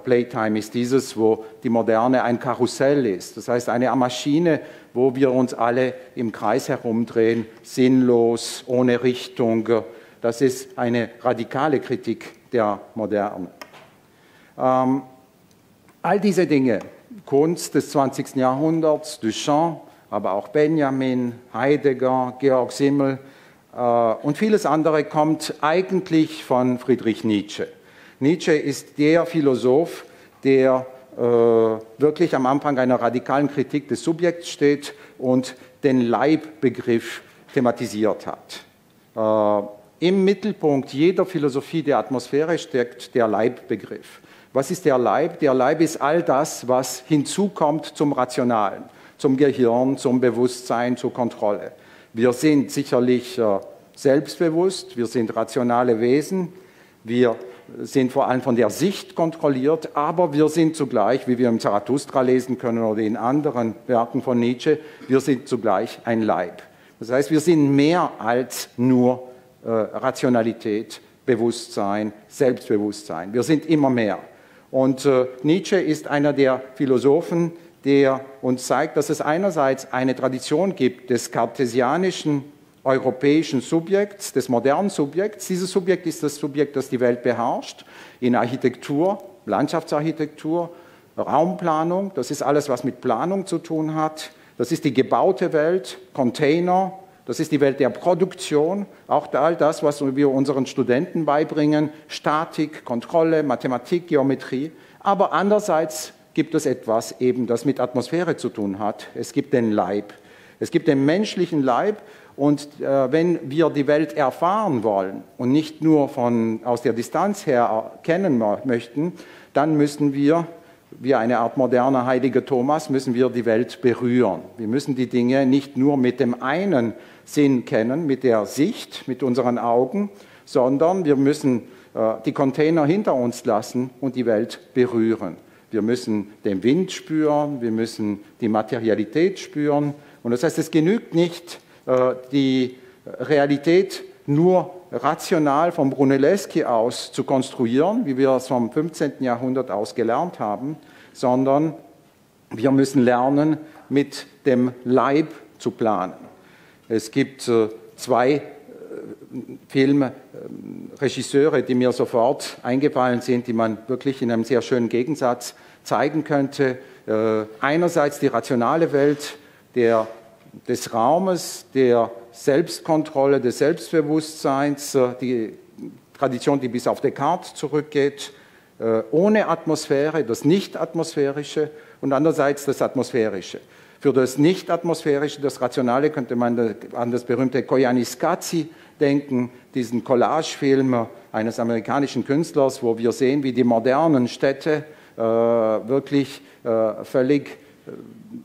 S1: Playtime ist dieses, wo die Moderne ein Karussell ist. Das heißt, eine Maschine, wo wir uns alle im Kreis herumdrehen, sinnlos, ohne Richtung das ist eine radikale Kritik der Moderne. Ähm, all diese Dinge, Kunst des 20. Jahrhunderts, Duchamp, aber auch Benjamin, Heidegger, Georg Simmel äh, und vieles andere kommt eigentlich von Friedrich Nietzsche. Nietzsche ist der Philosoph, der äh, wirklich am Anfang einer radikalen Kritik des Subjekts steht und den Leibbegriff thematisiert hat. Äh, im Mittelpunkt jeder Philosophie der Atmosphäre steckt der Leibbegriff. Was ist der Leib? Der Leib ist all das, was hinzukommt zum Rationalen, zum Gehirn, zum Bewusstsein, zur Kontrolle. Wir sind sicherlich äh, selbstbewusst, wir sind rationale Wesen, wir sind vor allem von der Sicht kontrolliert, aber wir sind zugleich, wie wir im Zarathustra lesen können oder in anderen Werken von Nietzsche, wir sind zugleich ein Leib. Das heißt, wir sind mehr als nur äh, Rationalität, Bewusstsein, Selbstbewusstsein. Wir sind immer mehr. Und äh, Nietzsche ist einer der Philosophen, der uns zeigt, dass es einerseits eine Tradition gibt des kartesianischen europäischen Subjekts, des modernen Subjekts. Dieses Subjekt ist das Subjekt, das die Welt beherrscht, in Architektur, Landschaftsarchitektur, Raumplanung, das ist alles, was mit Planung zu tun hat. Das ist die gebaute Welt, Container, das ist die Welt der Produktion, auch all das, was wir unseren Studenten beibringen, Statik, Kontrolle, Mathematik, Geometrie. Aber andererseits gibt es etwas eben, das mit Atmosphäre zu tun hat. Es gibt den Leib. Es gibt den menschlichen Leib und äh, wenn wir die Welt erfahren wollen und nicht nur von, aus der Distanz her kennen möchten, dann müssen wir wie eine Art moderner heiliger Thomas, müssen wir die Welt berühren. Wir müssen die Dinge nicht nur mit dem einen Sinn kennen, mit der Sicht, mit unseren Augen, sondern wir müssen äh, die Container hinter uns lassen und die Welt berühren. Wir müssen den Wind spüren, wir müssen die Materialität spüren. Und das heißt, es genügt nicht, äh, die Realität nur rational vom Brunelleschi aus zu konstruieren, wie wir es vom 15. Jahrhundert aus gelernt haben, sondern wir müssen lernen, mit dem Leib zu planen. Es gibt äh, zwei äh, Filmregisseure, die mir sofort eingefallen sind, die man wirklich in einem sehr schönen Gegensatz zeigen könnte. Einerseits die rationale Welt der, des Raumes, der Selbstkontrolle, des Selbstbewusstseins, die Tradition, die bis auf Descartes zurückgeht, ohne Atmosphäre, das Nicht-Atmosphärische und andererseits das Atmosphärische. Für das Nicht-Atmosphärische, das Rationale könnte man an das berühmte Koyaanisqatsi denken, diesen Collagefilm eines amerikanischen Künstlers, wo wir sehen, wie die modernen Städte äh, wirklich äh, völlig äh,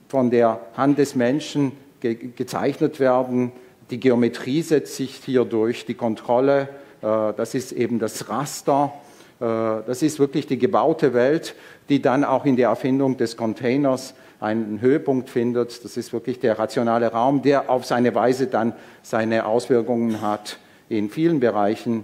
S1: von der Hand des Menschen ge gezeichnet werden. die Geometrie setzt sich hier durch, die Kontrolle, äh, das ist eben das Raster, äh, das ist wirklich die gebaute Welt, die dann auch in der Erfindung des Containers einen Höhepunkt findet. Das ist wirklich der rationale Raum, der auf seine Weise dann seine Auswirkungen hat in vielen Bereichen,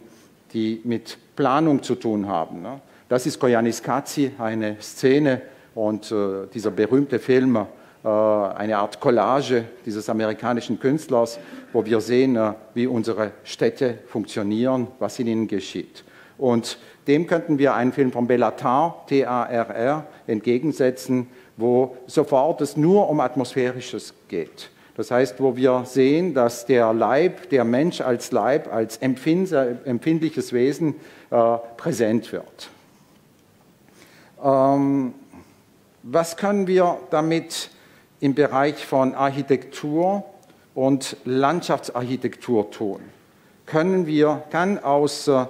S1: die mit Planung zu tun haben. Ne? Das ist Koyanis Katsi, eine Szene und äh, dieser berühmte Film, äh, eine Art Collage dieses amerikanischen Künstlers, wo wir sehen, äh, wie unsere Städte funktionieren, was in ihnen geschieht. Und dem könnten wir einen Film von Bellatar, T-A-R-R, entgegensetzen, wo sofort es nur um Atmosphärisches geht. Das heißt, wo wir sehen, dass der Leib, der Mensch als Leib, als empfindliches Wesen äh, präsent wird. Ähm, was können wir damit im Bereich von Architektur und Landschaftsarchitektur tun? Können wir, kann aus, äh,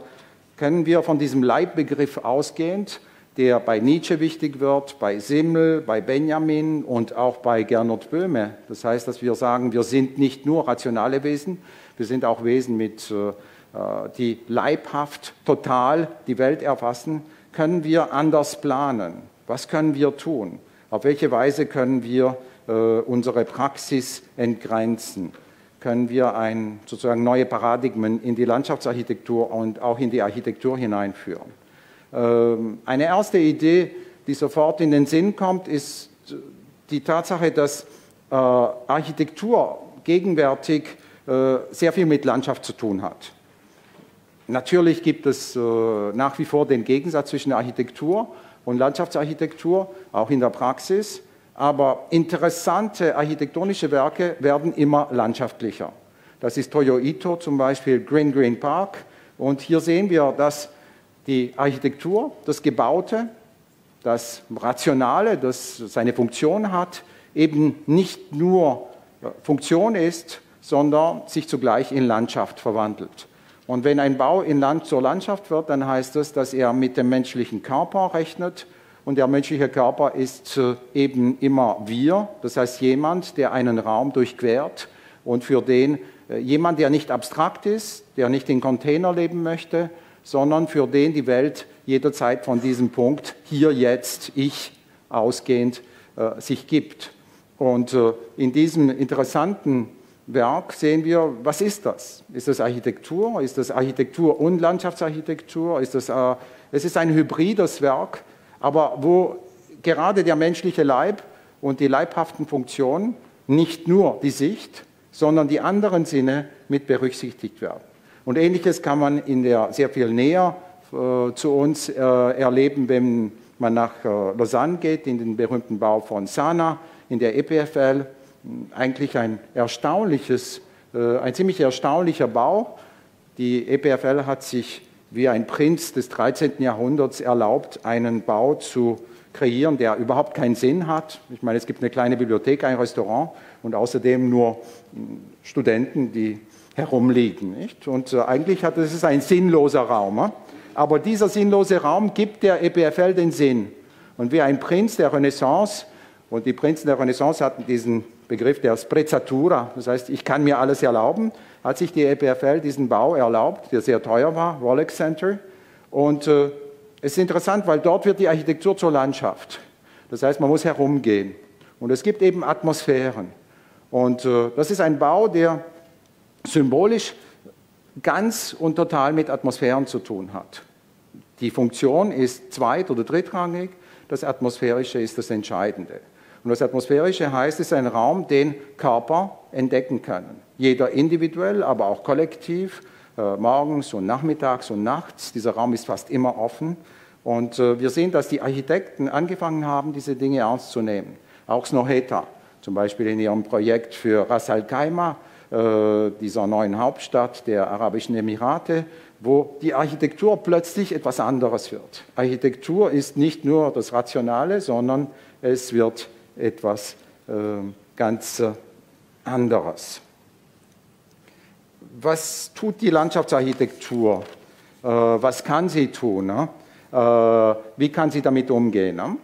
S1: können wir von diesem Leibbegriff ausgehend der bei Nietzsche wichtig wird, bei Simmel, bei Benjamin und auch bei Gernot Böhme. Das heißt, dass wir sagen, wir sind nicht nur rationale Wesen, wir sind auch Wesen, mit, äh, äh, die leibhaft, total die Welt erfassen. Können wir anders planen? Was können wir tun? Auf welche Weise können wir äh, unsere Praxis entgrenzen? Können wir ein, sozusagen neue Paradigmen in die Landschaftsarchitektur und auch in die Architektur hineinführen? Ähm, eine erste Idee, die sofort in den Sinn kommt, ist die Tatsache, dass äh, Architektur gegenwärtig äh, sehr viel mit Landschaft zu tun hat. Natürlich gibt es äh, nach wie vor den Gegensatz zwischen Architektur und Landschaftsarchitektur, auch in der Praxis, aber interessante architektonische Werke werden immer landschaftlicher. Das ist Toyo Ito zum Beispiel, Green Green Park. Und hier sehen wir, dass die Architektur, das Gebaute, das Rationale, das seine Funktion hat, eben nicht nur äh, Funktion ist, sondern sich zugleich in Landschaft verwandelt. Und wenn ein Bau in Land zur Landschaft wird, dann heißt das, dass er mit dem menschlichen Körper rechnet. Und der menschliche Körper ist eben immer wir, das heißt jemand, der einen Raum durchquert und für den äh, jemand, der nicht abstrakt ist, der nicht in Container leben möchte, sondern für den die Welt jederzeit von diesem Punkt hier jetzt ich ausgehend äh, sich gibt. Und äh, in diesem interessanten Werk sehen wir, was ist das? Ist das Architektur? Ist das Architektur und Landschaftsarchitektur? Ist das, äh, es ist ein hybrides Werk, aber wo gerade der menschliche Leib und die leibhaften Funktionen nicht nur die Sicht, sondern die anderen Sinne mit berücksichtigt werden. Und ähnliches kann man in der sehr viel näher äh, zu uns äh, erleben, wenn man nach äh, Lausanne geht, in den berühmten Bau von Sana, in der EPFL. Eigentlich ein erstaunliches, äh, ein ziemlich erstaunlicher Bau. Die EPFL hat sich wie ein Prinz des 13. Jahrhunderts erlaubt, einen Bau zu kreieren, der überhaupt keinen Sinn hat. Ich meine, es gibt eine kleine Bibliothek, ein Restaurant und außerdem nur hm, Studenten, die herumliegen. Nicht? Und äh, eigentlich hat es ein sinnloser Raum. Aber dieser sinnlose Raum gibt der EPFL den Sinn. Und wie ein Prinz der Renaissance, und die Prinzen der Renaissance hatten diesen Begriff der Sprezzatura, das heißt, ich kann mir alles erlauben, hat sich die EPFL diesen Bau erlaubt, der sehr teuer war, Rolex Center. Und äh, es ist interessant, weil dort wird die Architektur zur Landschaft. Das heißt, man muss herumgehen. Und es gibt eben Atmosphären. Und äh, das ist ein Bau, der symbolisch ganz und total mit Atmosphären zu tun hat. Die Funktion ist zweit- oder drittrangig, das Atmosphärische ist das Entscheidende. Und das Atmosphärische heißt, es ist ein Raum, den Körper entdecken können. Jeder individuell, aber auch kollektiv, äh, morgens und nachmittags und nachts. Dieser Raum ist fast immer offen. Und äh, wir sehen, dass die Architekten angefangen haben, diese Dinge ernst zu nehmen. Auch Snoheta, zum Beispiel in ihrem Projekt für Ras Al Khaimah, äh, dieser neuen Hauptstadt der Arabischen Emirate, wo die Architektur plötzlich etwas anderes wird. Architektur ist nicht nur das Rationale, sondern es wird etwas äh, ganz äh, anderes. Was tut die Landschaftsarchitektur? Äh, was kann sie tun? Ne? Äh, wie kann sie damit umgehen? Ne?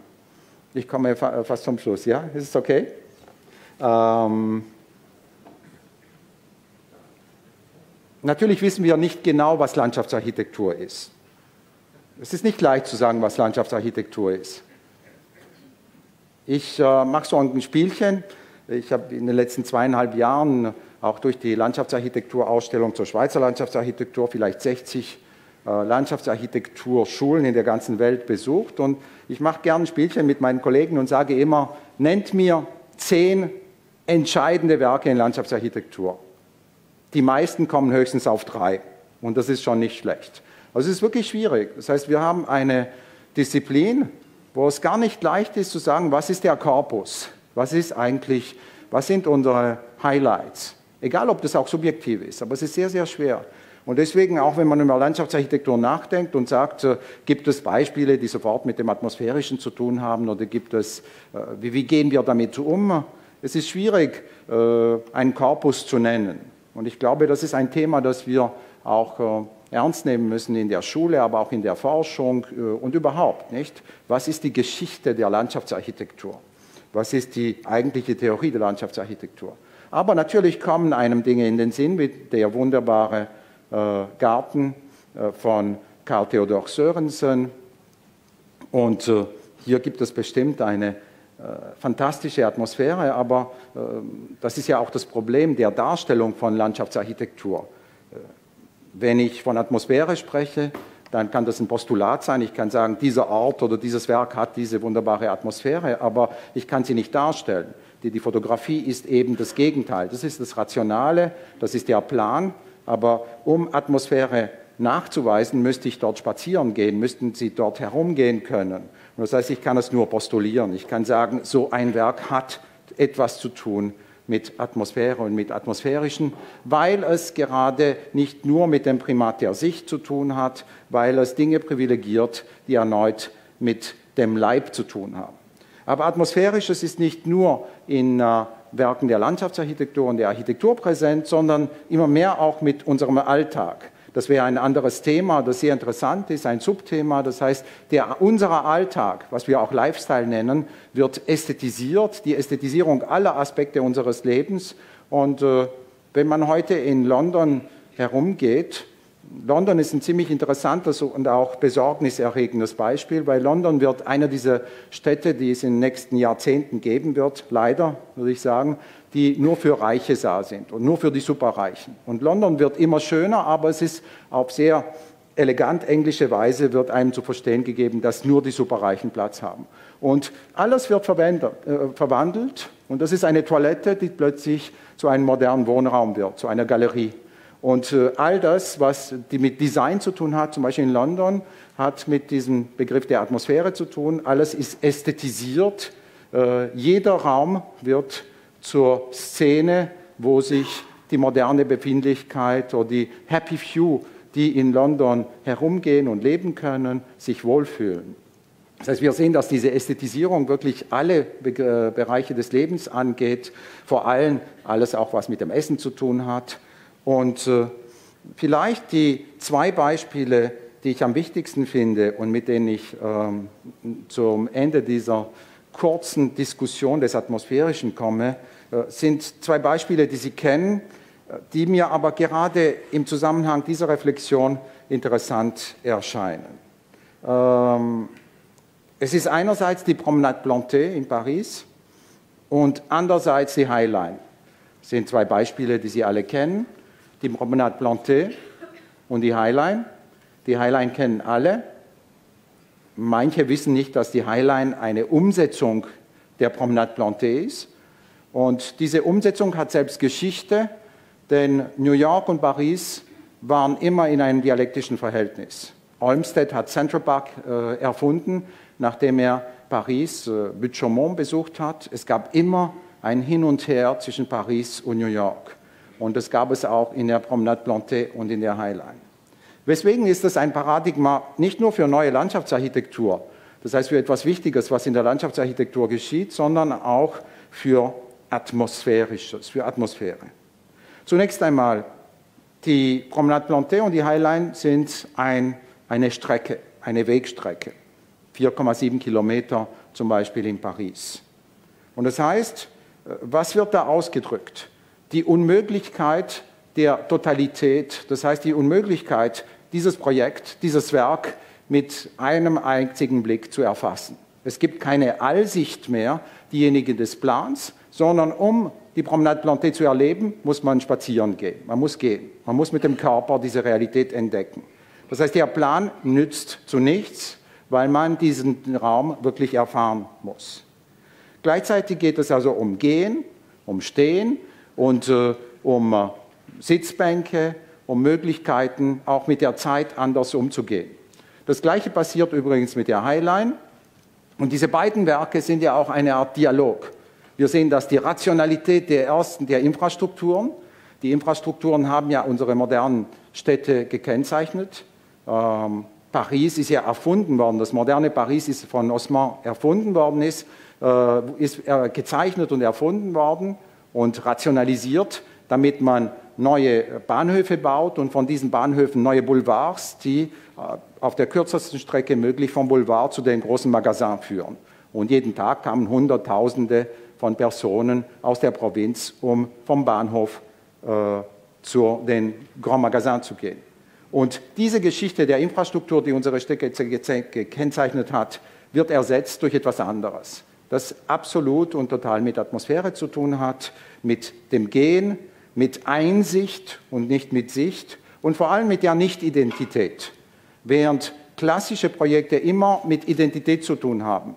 S1: Ich komme fast zum Schluss, ja? Ist es okay? Ähm, natürlich wissen wir nicht genau, was Landschaftsarchitektur ist. Es ist nicht leicht zu sagen, was Landschaftsarchitektur ist. Ich äh, mache so ein Spielchen. Ich habe in den letzten zweieinhalb Jahren auch durch die Landschaftsarchitekturausstellung zur Schweizer Landschaftsarchitektur vielleicht 60 äh, Landschaftsarchitekturschulen in der ganzen Welt besucht. Und ich mache gerne ein Spielchen mit meinen Kollegen und sage immer, nennt mir zehn entscheidende Werke in Landschaftsarchitektur. Die meisten kommen höchstens auf drei. Und das ist schon nicht schlecht. Also es ist wirklich schwierig. Das heißt, wir haben eine Disziplin, wo es gar nicht leicht ist zu sagen, was ist der Korpus? Was ist eigentlich, was sind unsere Highlights? Egal, ob das auch subjektiv ist, aber es ist sehr, sehr schwer. Und deswegen, auch wenn man über Landschaftsarchitektur nachdenkt und sagt, äh, gibt es Beispiele, die sofort mit dem Atmosphärischen zu tun haben oder gibt es, äh, wie, gehen wir damit um? Es ist schwierig, äh, einen Korpus zu nennen. Und ich glaube, das ist ein Thema, das wir auch ernst nehmen müssen in der Schule, aber auch in der Forschung und überhaupt, nicht? Was ist die Geschichte der Landschaftsarchitektur? Was ist die eigentliche Theorie der Landschaftsarchitektur? Aber natürlich kommen einem Dinge in den Sinn, wie der wunderbare äh, Garten äh, von Karl Theodor Sörensen. Und äh, hier gibt es bestimmt eine fantastische Atmosphäre, aber das ist ja auch das Problem der Darstellung von Landschaftsarchitektur. Wenn ich von Atmosphäre spreche, dann kann das ein Postulat sein. Ich kann sagen, dieser Ort oder dieses Werk hat diese wunderbare Atmosphäre, aber ich kann sie nicht darstellen. Die, die Fotografie ist eben das Gegenteil. Das ist das Rationale, das ist der Plan, aber um Atmosphäre nachzuweisen, müsste ich dort spazieren gehen, müssten Sie dort herumgehen können. Und das heißt, ich kann es nur postulieren. Ich kann sagen, so ein Werk hat etwas zu tun mit Atmosphäre und mit atmosphärischen, weil es gerade nicht nur mit dem Primat der Sicht zu tun hat, weil es Dinge privilegiert, die erneut mit dem Leib zu tun haben. Aber atmosphärisches ist nicht nur in äh, Werken der Landschaftsarchitektur und der Architektur präsent, sondern immer mehr auch mit unserem Alltag. Das wäre ein anderes Thema, das sehr interessant ist, ein Subthema. Das heißt, der, unser Alltag, was wir auch Lifestyle nennen, wird ästhetisiert, die Ästhetisierung aller Aspekte unseres Lebens. Und äh, wenn man heute in London herumgeht, London ist ein ziemlich interessantes und auch besorgniserregendes Beispiel, weil London wird einer dieser Städte, die es in den nächsten Jahrzehnten geben wird, leider würde ich sagen, die nur für Reiche da sind und nur für die Superreichen. Und London wird immer schöner, aber es ist auf sehr elegant englische Weise wird einem zu verstehen gegeben, dass nur die Superreichen Platz haben. Und alles wird äh, verwandelt und das ist eine Toilette, die plötzlich zu einem modernen Wohnraum wird, zu einer Galerie. Und äh, all das, was mit Design zu tun hat, zum Beispiel in London, hat mit diesem Begriff der Atmosphäre zu tun. Alles ist ästhetisiert. Äh, jeder Raum wird zur Szene, wo sich die moderne Befindlichkeit oder die Happy Few, die in London herumgehen und leben können, sich wohlfühlen. Das heißt, wir sehen, dass diese Ästhetisierung wirklich alle äh, Bereiche des Lebens angeht, vor allem alles auch, was mit dem Essen zu tun hat. Und äh, vielleicht die zwei Beispiele, die ich am wichtigsten finde und mit denen ich ähm, zum Ende dieser kurzen Diskussion des Atmosphärischen komme, sind zwei Beispiele, die Sie kennen, äh, die mir aber gerade im Zusammenhang dieser Reflexion interessant erscheinen. Ähm, es ist einerseits die Promenade Plantée in Paris und andererseits die Highline. Das sind zwei Beispiele, die Sie alle kennen die Promenade Plantée und die Highline. Die Highline kennen alle. Manche wissen nicht, dass die Highline eine Umsetzung der Promenade Plantée ist. Und diese Umsetzung hat selbst Geschichte, denn New York und Paris waren immer in einem dialektischen Verhältnis. Olmsted hat Central Park äh, erfunden, nachdem er Paris, äh, Butte-Chaumont besucht hat. Es gab immer ein Hin und Her zwischen Paris und New York. Und das gab es auch in der Promenade Plantée und in der Highline. Weswegen ist das ein Paradigma nicht nur für neue Landschaftsarchitektur, das heißt für etwas Wichtiges, was in der Landschaftsarchitektur geschieht, sondern auch für Atmosphärisches, für Atmosphäre. Zunächst einmal, die Promenade Plantée und die Highline sind ein, eine Strecke, eine Wegstrecke. 4,7 Kilometer zum Beispiel in Paris. Und das heißt, was wird da ausgedrückt? die Unmöglichkeit der Totalität, das heißt die Unmöglichkeit, dieses Projekt, dieses Werk mit einem einzigen Blick zu erfassen. Es gibt keine Allsicht mehr, diejenige des Plans, sondern um die Promenade Plantée zu erleben, muss man spazieren gehen. Man muss gehen. Man muss mit dem Körper diese Realität entdecken. Das heißt, der Plan nützt zu nichts, weil man diesen Raum wirklich erfahren muss. Gleichzeitig geht es also um Gehen, um Stehen und äh, um äh, Sitzbänke, um Möglichkeiten, auch mit der Zeit anders umzugehen. Das Gleiche passiert übrigens mit der Highline. Und diese beiden Werke sind ja auch eine Art Dialog. Wir sehen, dass die Rationalität der ersten, der Infrastrukturen, die Infrastrukturen haben ja unsere modernen Städte gekennzeichnet. Ähm, Paris ist ja erfunden worden, das moderne Paris ist von Osman erfunden worden, ist, äh, ist äh, gezeichnet und erfunden worden und rationalisiert, damit man neue Bahnhöfe baut und von diesen Bahnhöfen neue Boulevards, die äh, auf der kürzesten Strecke möglich vom Boulevard zu den großen Magasins führen. Und jeden Tag kamen Hunderttausende von Personen aus der Provinz, um vom Bahnhof äh, zu den Grand Magasins zu gehen. Und diese Geschichte der Infrastruktur, die unsere Städte gekennzeichnet hat, wird ersetzt durch etwas anderes, das absolut und total mit Atmosphäre zu tun hat, mit dem Gehen, mit Einsicht und nicht mit Sicht und vor allem mit der Nicht-Identität. Während klassische Projekte immer mit Identität zu tun haben.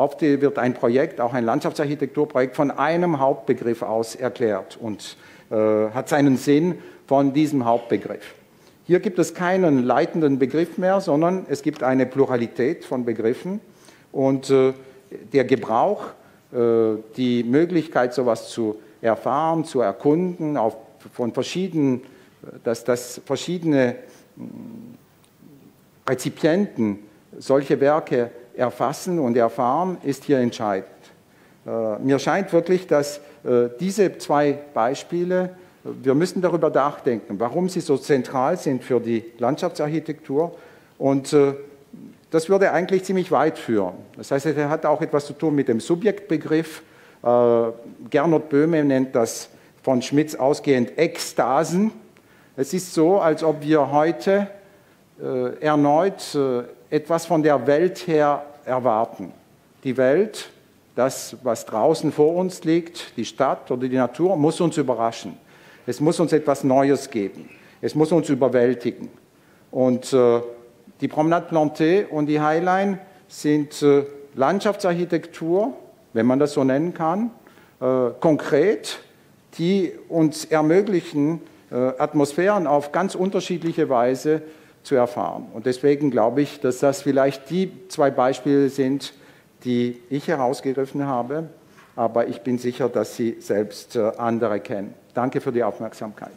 S1: Oft wird ein Projekt, auch ein Landschaftsarchitekturprojekt, von einem Hauptbegriff aus erklärt und äh, hat seinen Sinn von diesem Hauptbegriff. Hier gibt es keinen leitenden Begriff mehr, sondern es gibt eine Pluralität von Begriffen und äh, der Gebrauch, äh, die Möglichkeit, sowas zu erfahren, zu erkunden, auf, von verschiedenen, dass, dass verschiedene hm, Rezipienten solche Werke erfassen und erfahren, ist hier entscheidend. Äh, mir scheint wirklich, dass äh, diese zwei Beispiele, wir müssen darüber nachdenken, warum sie so zentral sind für die Landschaftsarchitektur und äh, das würde eigentlich ziemlich weit führen. Das heißt, es hat auch etwas zu tun mit dem Subjektbegriff, äh, Gernot Böhme nennt das von Schmitz ausgehend Ekstasen. Es ist so, als ob wir heute äh, erneut äh, etwas von der Welt her erwarten. Die Welt, das, was draußen vor uns liegt, die Stadt oder die Natur, muss uns überraschen. Es muss uns etwas Neues geben. Es muss uns überwältigen. Und äh, die Promenade Plantée und die Highline sind äh, Landschaftsarchitektur, wenn man das so nennen kann, äh, konkret, die uns ermöglichen, äh, Atmosphären auf ganz unterschiedliche Weise zu erfahren. Und deswegen glaube ich, dass das vielleicht die zwei Beispiele sind, die ich herausgegriffen habe, aber ich bin sicher, dass Sie selbst äh, andere kennen. Danke für die Aufmerksamkeit.